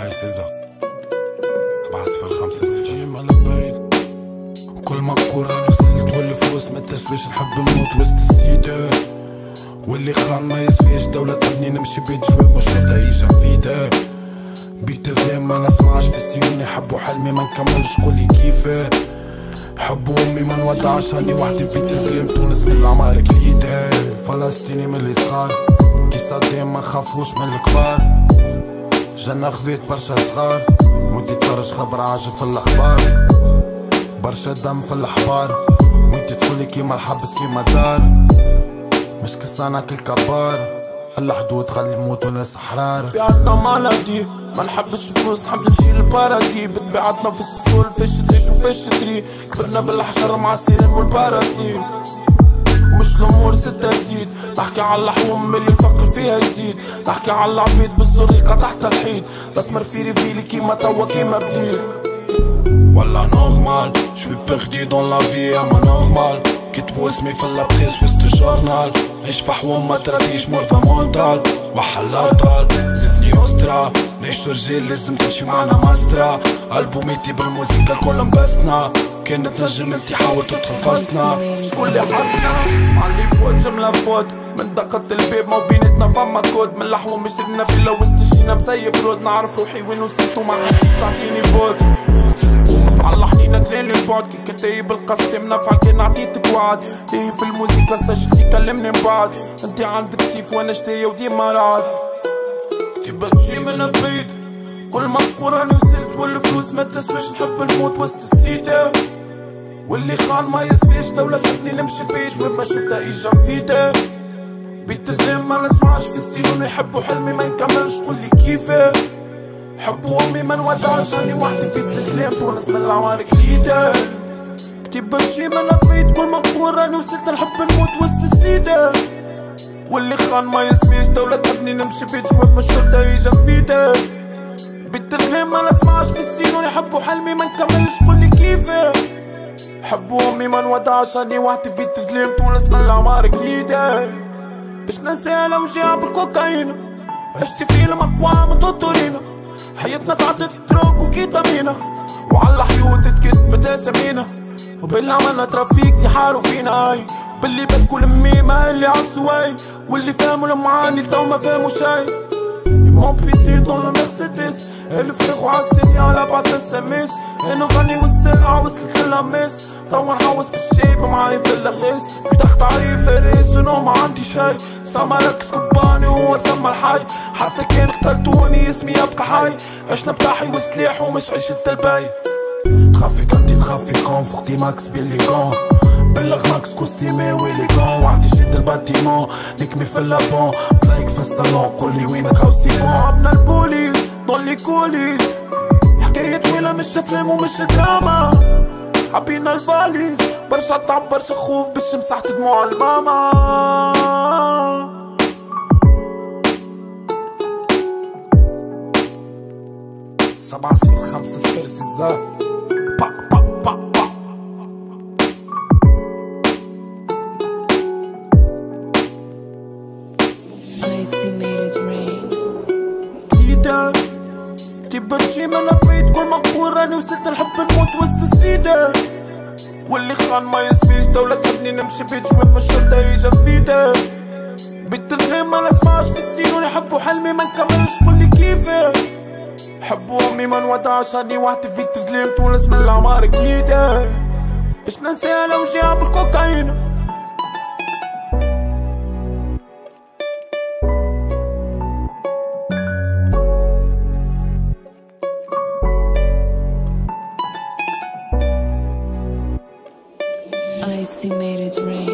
هاي سيزا أربعة صفر خمسة صفر جيم على البيت وكل ما راني وصلت واللي فلوس ما تسويش نحب نموت وسط السيدة. واللي خان ما يسفيش دولة تبني نمشي بيت جواب مش يجي فيدا بيت الظلام ما نسمعش في السيون يحبوا حلمي ما نكملش قولي كيفاه حب أمي ما نودعش هاني وحدي في بيت الظلام تونس من العمار كليدة فلسطيني من اللي صغار كي صدام ما نخافوش من الكبار. جنة خذيت برشا صغار وانتي تفرج خبر عاجب في الأخبار. برشا دم في الأحبار وانتي تقولي كيما الحبس كيما دار. مش كسانك كل كبار الحدود خلي يموتوا ناس احرار بيعتنا مالدي ما نحبش فلوس نحب نمشي للبارادي بتبعتنا في السول فيش تعيش وفيش تري. كبرنا بالحجر مع السيرين والباراسيل. مش الأمور ستة زيد نحكي على اللحوم اللي الفقر فيها يزيد. نحكي على العبيد بالزريقة تحت الحيط. بسمر في ريفيلي كيما توا كيما بدير ولا نورمال شوي بيردي دون لا في اما نورمال كتبوا اسمي في اللابريس وسط الجورنال عيش فحوم ما تراديش مرضى مونتال وحل زدني استرا نعيش رجال لازم تمشي معنا ماسترا البوميتي بالموسيقى الكل مبسنا كانت نجم انتي حاول تدخل فصنا شكون اللي حسنا علي فوت جملة فوت من دقت الباب ما بينتنا فما كود من لحوم مشرنا في لو استشينا مسيب رود نعرف روحي وين وصلت وما حاجتي تعطيني فوت على حنينة تلين البعد كي كتايب القسم نفع كان عطيتك وعد ليه في الموسيقى سجلتي كلمني من بعد انت عندك سيف وأنا شتاية وديما رعد تبى تجي من البيت كل ما راني وصلت والفلوس ما تسويش نحب نموت وسط السيدة. واللي خان ما يسفيش دولة تبني نمشي بيش وين ما شفتها ايجا مفيدة. بيت الظلام ما نسمعش في السين. يحبوا حلمي ما يكملش. قولي كيفاه حب أمي ما نودعش. راني وحدي في التكلام تونس من العوارك ليدا كتيب بمشي من البيت كل ما نقول راني وصلت نحب نموت وسط السيدة. واللي خان ما يسفيش دولة تبني نمشي بيت شوي مش شرطة يجا مفيدة بيت الكلام ما نسمعش في السين يحبوا حلمي ما نكملش. قولي كيفاه حب امي ما نودعش راني وحدي في بيت الظلام تونس من العمارك ليدا باش ننسى الاوجاع بالكوكايين. عشت في المقوى من حياتنا تعدت دروك وكيتامينا وعلى حيوت تكتبت اسامينا وباللي عملنا ترافيك يحاروا فينا هاي باللي بكوا الميمة اللي عالسواي واللي فهموا المعاني لتو ما فهموا شي. يمون بيتي دون المرسيدس الف تاخو عالسنية على بعض السميس. أنا غني والسلعة وصلت للميس توا نحوس بالشيب معاي في اللغيس بتخت علي فارس ونو ما عندي شي. سمرك سكباني وهو سما الحي. حتى كان قتلتوني اسمي يبقى حي. عشنا بتاحي وسلاح ومش عيشة الباي تخفي كنتي تخفي كون فوقتي ماكس بيليغون بلغ ماكس كوستيمي ويليغون وحدي شد الباتيمون. نكمي في اللابون. بلايك في الصالون. قولي وينك هاو سيبون عبنا البوليس. ضلي كوليس. حكاية طويلة مش أفلام ومش دراما. عبينا الفاليز برشا تعب برشا خوف. باش مسحت دموع الماما. سبعة صفر خمسة صفر سيزار تبى تجي من البيت كل ما نقول راني وصلت نحب نموت وسط السيدة. واللي خان ما يسفيش دولة تبني نمشي بيت شوي مش شرطة يجا مفيدة بيت الغيم ما نسمعش في السين ونحبوا حلمي ما نكملش قولي كيفاه حبوا أمي ما نودعش راني وحدي في بيت الظلام تونس من العمار جديدة. باش ننسى الاوجاع بالكوكايين he made it rain.